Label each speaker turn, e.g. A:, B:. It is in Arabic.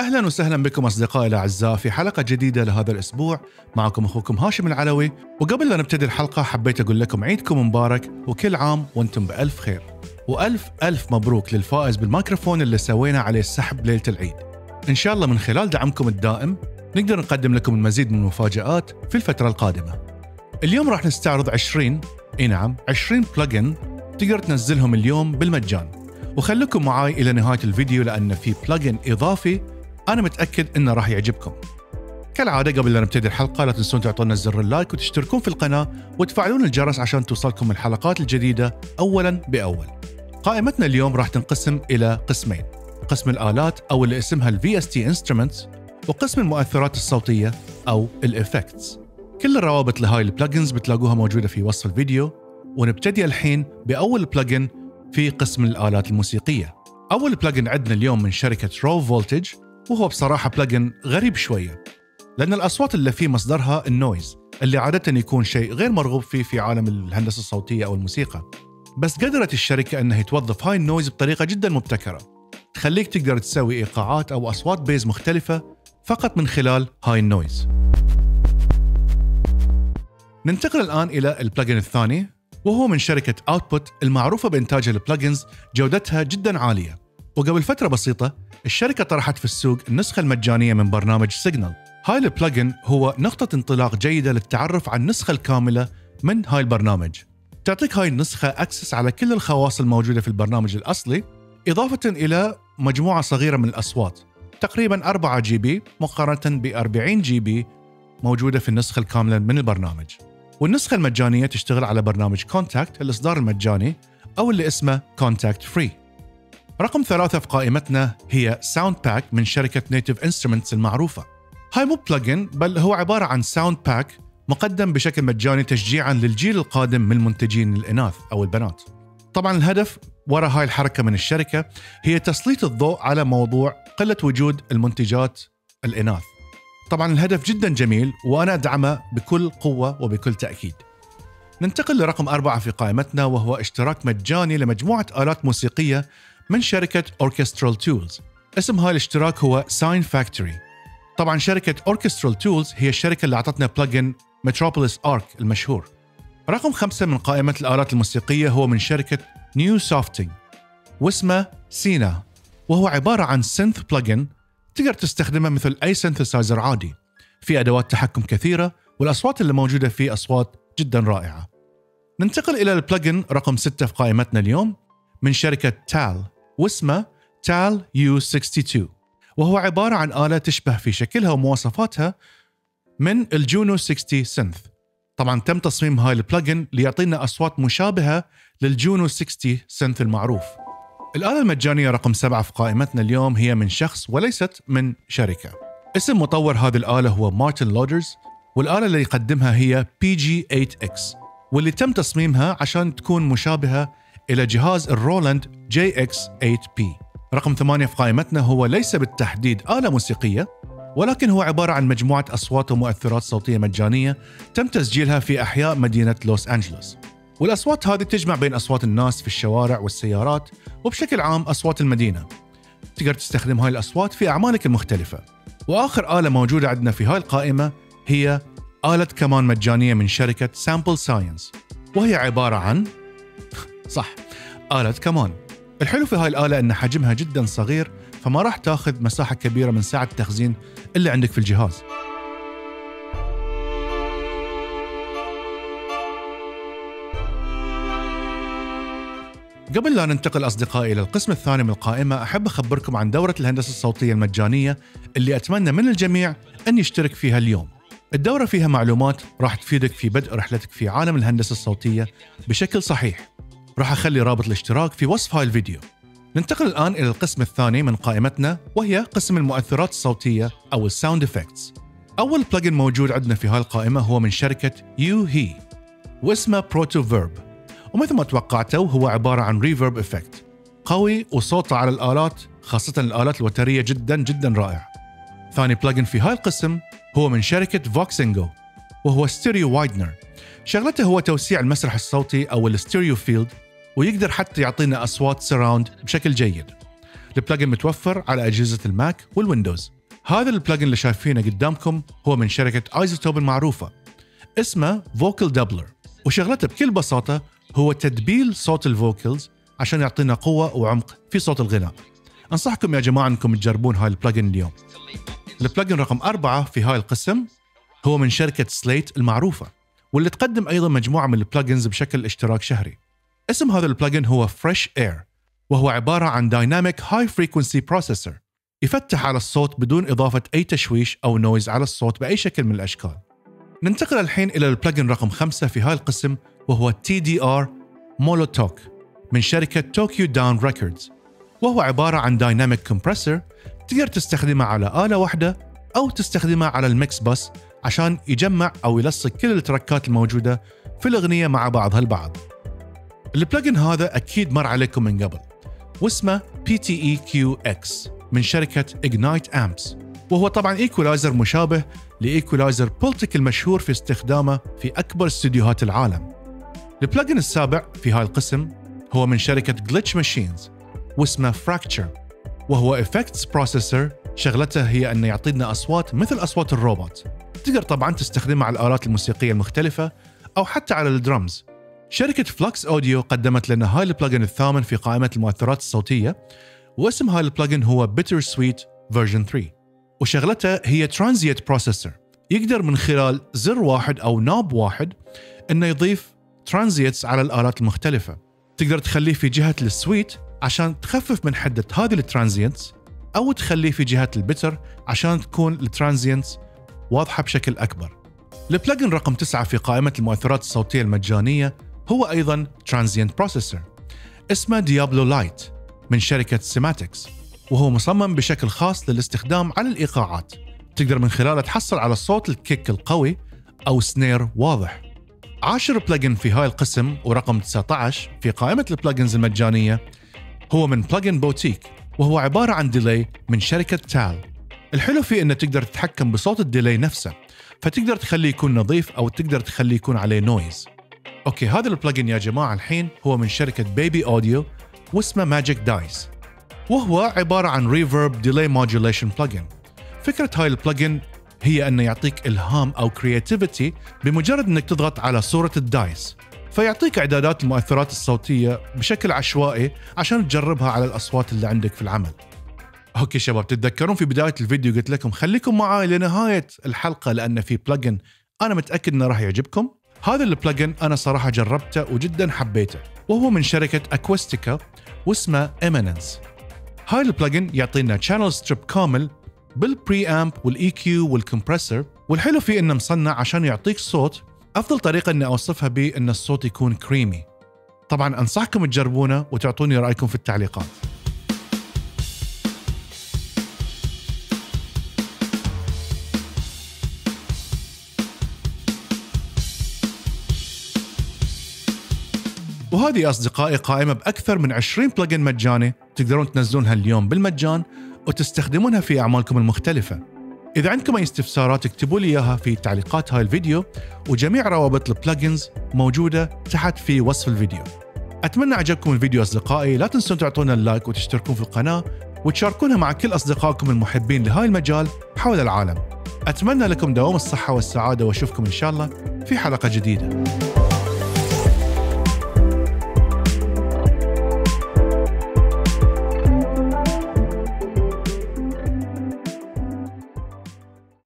A: أهلا وسهلا بكم أصدقائي الأعزاء في حلقة جديدة لهذا الأسبوع. معكم أخوكم هاشم العلوي. وقبل لا نبتدي الحلقة حبيت أقول لكم عيدكم مبارك وكل عام وأنتم بألف خير. وألف ألف مبروك للفائز بالميكروفون اللي سوينا عليه السحب ليلة العيد. إن شاء الله من خلال دعمكم الدائم نقدر نقدم لكم المزيد من المفاجآت في الفترة القادمة. اليوم راح نستعرض 20 إي نعم 20 بلجن تقدر تنزلهم اليوم بالمجان. وخليكم معاي إلى نهاية الفيديو لأن في plugin إضافي أنا متأكد إنه راح يعجبكم. كالعادة قبل لا نبتدي الحلقة لا تنسون تعطونا زر ال like وتشتركون في القناة وتفعلون الجرس عشان توصلكم الحلقات الجديدة اولا بأول. قائمتنا اليوم راح تنقسم إلى قسمين قسم الآلات أو اللي اسمها VST instruments وقسم المؤثرات الصوتية أو ال effects كل الروابط لهاي ال plugins بتلاقوها موجودة في وصف الفيديو. ونبتدي الحين بأول plugin في قسم الآلات الموسيقية. أول plugin عندنا اليوم من شركة Raw Voltage وهو بصراحة plugin غريب شوية لأن الأصوات اللي فيه مصدرها ال noise اللي عاده يكون شيء غير مرغوب فيه في عالم الهندسة الصوتية أو الموسيقى. بس قدرت الشركة إنها توظف هاي ال noise بطريقة جدا مبتكرة تخليك تقدر تسوي إيقاعات أو أصوات bass مختلفة فقط من خلال هاي ال noise ننتقل الآن إلى ال plugin الثاني وهو من شركة Output المعروفة بإنتاج ال plugins جودتها جدا عالية. وقبل فترة بسيطة الشركة طرحت في السوق النسخة المجانية من برنامج Signal هاي ال plugin هو نقطة انطلاق جيدة للتعرف على النسخة الكاملة من هاي البرنامج. تعطيك هاي النسخة access على كل الخواص الموجودة في البرنامج الأصلي إضافة إلى مجموعة صغيرة من الأصوات. تقريبا 4 GB مقارنة ب 40 GB موجودة في النسخة الكاملة من البرنامج. والنسخة المجانية تشتغل على برنامج Kontakt الإصدار المجاني أو اللي اسمه Kontakt Free رقم ثلاثة في قائمتنا هي sound pack من شركة Native Instruments المعروفة. هاي مو plugin بل هو عبارة عن sound pack مقدم بشكل مجاني تشجيعا للجيل القادم من المنتجين الإناث أو البنات. طبعا الهدف وراء هاي الحركة من الشركة هي تسليط الضوء على موضوع قلة وجود المنتجات الإناث. طبعا الهدف جدا جميل وأنا أدعمه بكل قوة وبكل تأكيد. ننتقل لرقم أربعة في قائمتنا وهو اشتراك مجاني لمجموعة آلات موسيقية من شركة Orchestral Tools. اسم هاي الاشتراك هو Sign Factory. طبعا شركة Orchestral Tools هي الشركة اللي أعطتنا بلجن Metropolis Arc المشهور. رقم خمسة من قائمة الآلات الموسيقية هو من شركة Nusofting واسمه Sinnah وهو عبارة عن synth plugin تقدر تستخدمه مثل أي synthesizer عادي. في أدوات تحكم كثيرة والأصوات اللي موجودة فيه أصوات جدا رائعة. ننتقل إلى ال plugin رقم 6 في قائمتنا اليوم من شركة TAL واسمه TAL U 62 وهو عبارة عن آلة تشبه في شكلها ومواصفاتها من ال Juno 60 synth. طبعا تم تصميم هاي ال plugin ليعطينا أصوات مشابهة لل Juno 60 synth المعروف. الآلة المجانية رقم سبعة في قائمتنا اليوم هي من شخص وليست من شركة. اسم مطور هذه الآلة هو Martin Lüders والآلة اللي يقدمها هي PG8X واللي تم تصميمها عشان تكون مشابهة إلى جهاز ال Roland JX8P رقم ثمانية في قائمتنا هو ليس بالتحديد آلة موسيقية ولكن هو عبارة عن مجموعة أصوات ومؤثرات صوتية مجانية تم تسجيلها في أحياء مدينة لوس أنجلوس. والأصوات هذه تجمع بين أصوات الناس في الشوارع والسيارات وبشكل عام أصوات المدينة. تقدر تستخدم هاي الأصوات في أعمالك المختلفة. وآخر آلة موجودة عندنا في هاي القائمة هي آلة كمان مجانية من شركة Sample Science وهي عبارة عن صح. آلة كمان الحلو في هاي الآلة أن حجمها جدا صغير فما راح تأخذ مساحة كبيرة من ساعة التخزين اللي عندك في الجهاز. قبل لا ننتقل أصدقائي إلى القسم الثاني من القائمة أحب أخبركم عن دورة الهندسة الصوتية المجانية اللي أتمنى من الجميع أن يشترك فيها اليوم. الدورة فيها معلومات راح تفيدك في بدء رحلتك في عالم الهندسة الصوتية بشكل صحيح. راح أخلي رابط الاشتراك في وصف هاي الفيديو. ننتقل الآن إلى القسم الثاني من قائمتنا وهي قسم المؤثرات الصوتية أو ال sound effects. أول plugin موجود عندنا في هاي القائمة هو من شركة u-he واسمه Protoverb ومثل ما توقعتوا هو عبارة عن reverb effect قوي وصوته على الآلات خاصة الآلات الوترية جدا جدا رائع ثاني plugin في هاي القسم هو من شركة Voxengo وهو stereo widener شغلته هو توسيع المسرح الصوتي أو ال stereo field ويقدر حتى يعطينا أصوات surround بشكل جيد. ال plugin متوفر على أجهزة ال Mac وال Windows. هذا ال plugin اللي شايفينه قدامكم هو من شركة iZotope المعروفة. اسمه Vocal Doubler وشغلته بكل بساطة هو تدبيل صوت ال vocals عشان يعطينا قوة وعمق في صوت الغناء. أنصحكم يا جماعة أنكم تجربون هاي ال plugin اليوم. ال plugin رقم أربعة في هاي القسم هو من شركة Slate المعروفة واللي تقدم أيضا مجموعة من ال plugins بشكل اشتراك شهري. اسم هذا ال plugin هو Fresh Air وهو عبارة عن dynamic high frequency processor يفتح على الصوت بدون إضافة أي تشويش أو noise على الصوت بأي شكل من الأشكال. ننتقل الحين إلى ال plugin رقم خمسة في هاي القسم وهو TDR Molotok من شركة Tokyo Dawn Records وهو عبارة عن dynamic compressor تقدر تستخدمه على آلة واحدة أو تستخدمه على ال mix بس عشان يجمع أو يلصق كل التركات الموجودة في الأغنية مع بعضها البعض. ال plugin هذا أكيد مر عليكم من قبل واسمه PTEQX من شركة Ignite Amps وهو طبعا equalizer مشابه ل equalizer Pultec المشهور في استخدامه في أكبر استديوهات العالم. ال plugin السابع في هاي القسم هو من شركة Glitch Machines واسمه Fracture وهو effects processor شغلته هي انه يعطينا أصوات مثل أصوات الروبوت. تقدر طبعا تستخدمها على الآلات الموسيقية المختلفة أو حتى على الدرمز. شركة Flux Audio قدمت لنا هاي ال plugin الثامن في قائمة المؤثرات الصوتية واسم هاي ال plugin هو BitterSweet version 3 وشغلته هي transient processor يقدر من خلال زر واحد أو knob واحد إنه يضيف transients على الآلات المختلفة. تقدر تخليه في جهة ال sweet عشان تخفف من حدة هذه ال transients أو تخليه في جهة ال bitter عشان تكون ال transients واضحة بشكل أكبر. ال plugin رقم تسعة في قائمة المؤثرات الصوتية المجانية هو أيضا transient processor اسمه Diablo Lite من شركة Cymatics وهو مصمم بشكل خاص للاستخدام على الإيقاعات. تقدر من خلاله تحصل على صوت ال kick القوي أو snare واضح. عاشر plugin في هاي القسم ورقم 19 في قائمة ال plugins المجانية. هو من Plugin Boutique وهو عبارة عن delay من شركة TAL الحلو فيه إنه تقدر تتحكم بصوت ال delay نفسه فتقدر تخليه يكون نظيف أو تقدر تخليه يكون عليه noise okay هذا ال plugin يا جماعة الحين هو من شركة Baby Audio واسمه Magic Dice وهو عبارة عن reverb delay modulation plugin فكرة هاي ال plugin هي انه يعطيك إلهام أو creativity بمجرد إنك تضغط على صورة ال dice فيعطيك إعدادات المؤثرات الصوتية بشكل عشوائي عشان تجربها على الأصوات اللي عندك في العمل. okay شباب تتذكرون في بداية الفيديو قلت لكم خليكم معاي لنهاية الحلقة لأن في plugin أنا متأكد إنه راح يعجبكم. هذا ال plugin أنا صراحة جربته وجدا حبيته وهو من شركة Acustica واسمه Eminence هاي ال plugin يعطينا channel strip كامل بال preamp وال EQ وال compressor والحلو فيه إنه مصنع عشان يعطيك صوت. أفضل طريقة إني أوصفها به إن الصوت يكون كريمي طبعا أنصحكم تجربونه وتعطوني رأيكم في التعليقات. وهذه أصدقائي قائمة بأكثر من 20 plugin مجاني تقدرون تنزلونها اليوم بالمجان وتستخدمونها في أعمالكم المختلفة. إذا عندكم أي استفسارات اكتبوا لي إياها في تعليقات هاي الفيديو وجميع روابط ال plugins موجودة تحت في وصف الفيديو. أتمنى عجبكم الفيديو أصدقائي لا تنسون تعطونا ال like وتشتركون في القناة وتشاركونها مع كل أصدقائكم المحبين لهاي المجال حول العالم. أتمنى لكم دوام الصحة والسعادة وأشوفكم إن شاء الله في حلقة جديدة.